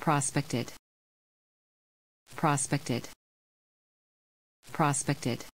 prospected. Prospected. Prospected.